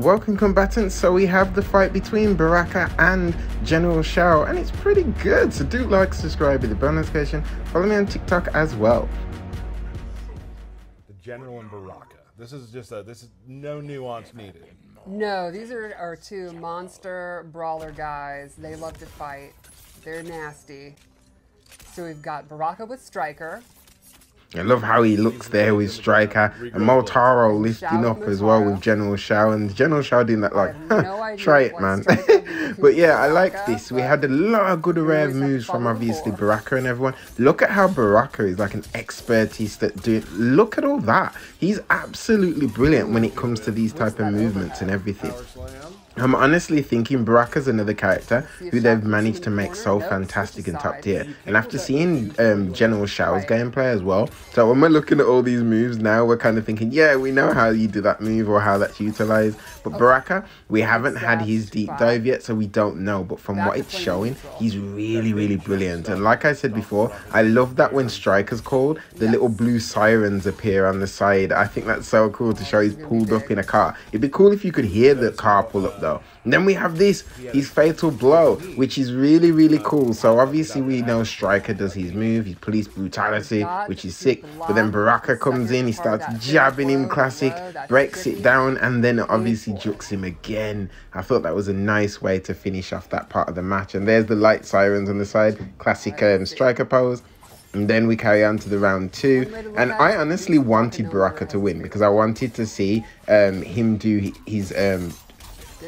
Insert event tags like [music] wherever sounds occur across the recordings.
welcome combatants. So we have the fight between Baraka and General Shao, and it's pretty good. So do like, subscribe, hit the bell notification, follow me on TikTok as well. The General and Baraka. This is just a this is no nuance needed. No, these are our two monster brawler guys. They love to fight. They're nasty. So we've got Baraka with Stryker. I love how he looks there with Stryker and Motaro lifting up as well with General Shao and General Shao doing that like, huh, [laughs] try it man. [laughs] but yeah, I like this. We had a lot of good array of moves from obviously Baraka and everyone. Look at how Baraka is like an expertise at doing. Look at all that. He's absolutely brilliant when it comes to these type of movements and everything. I'm honestly thinking Baraka's another character who they've managed to make so fantastic and top tier. And after seeing um, General Shao's gameplay as well, so when we're looking at all these moves now, we're kind of thinking, yeah, we know how you do that move or how that's utilized. But Baraka, we haven't had his deep dive yet, so we don't know. But from what it's showing, he's really, really brilliant. And like I said before, I love that when Stryker's called, the little blue sirens appear on the side. I think that's so cool to show he's pulled up in a car. It'd be cool if you could hear the car pull up though. And then we have this, his fatal blow, which is really, really cool. So obviously we know Stryker does his move, his police brutality, which is sick. But then Baraka comes in, he starts jabbing him classic, breaks it down, and then obviously jukes him again. I thought that was a nice way to finish off that part of the match. And there's the light sirens on the side, classic um, Stryker pose. And then we carry on to the round two. And I honestly wanted Baraka to win because I wanted to see um, him do his um,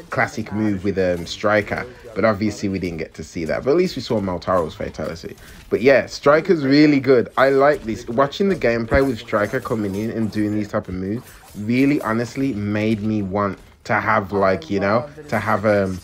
classic move with um, Stryker, but obviously we didn't get to see that. But at least we saw Motaro's fatality. But yeah, Stryker's really good. I like this. Watching the gameplay with Striker coming in and doing these type of moves really honestly made me want to have like you know to have um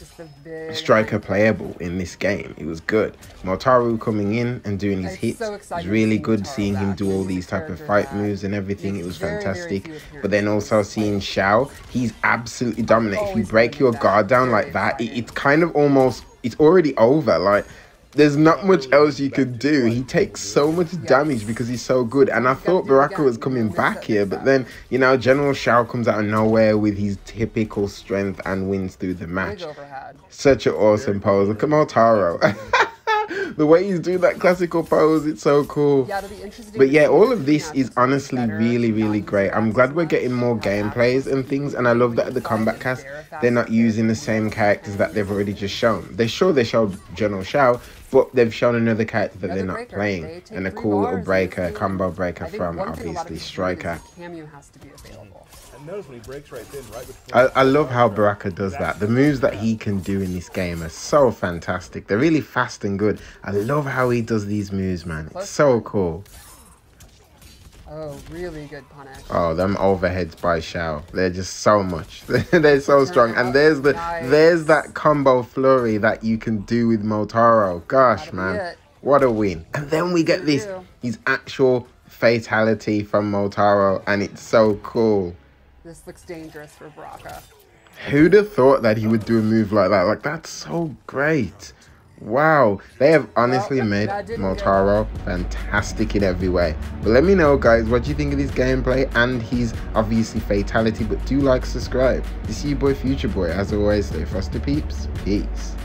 stryker playable in this game. It was good. Motaro coming in and doing his hits. so was really good seeing him do all these type of fight moves and everything. It was fantastic. but then also seeing Shao he's absolutely dominant. If you break your guard down like that it, it's kind of almost it's already over. Like there's not much else you could do. He takes so much damage because he's so good. And I thought Baraka was coming back here, but then, you know, General Shao comes out of nowhere with his typical strength and wins through the match. Such an awesome pose. Look at Motaro. [laughs] the way he's doing that classical pose, it's so cool. Yeah, but yeah, all of this is honestly really, really great. I'm glad we're getting more gameplays and things, and I love that at the Kombat Kast, they're not using the same characters that they've already just shown. They sure they showed General Shao, but they've shown another character that they're not playing, and a cool little breaker, combo breaker from obviously Stryker. I, I love how Baraka does that. The moves that he can do in this game are so fantastic. They're really fast and good. I love how he does these moves, man. It's so cool. Oh, really good punish. Oh, them overheads by Shao. They're just so much. [laughs] They're so strong. And there's the there's that combo flurry that you can do with Motaro. Gosh, man. What a win. And then we get this his actual fatality from Motaro and it's so cool. This looks dangerous for Baraka. Who'd have thought that he would do a move like that? Like that's so great. Wow, they have honestly made Motaro fantastic in every way. But let me know, guys, what do you think of his gameplay and his obviously fatality? But do like, subscribe. This is your boy, Future Boy. As always, stay frosty peeps. Peace.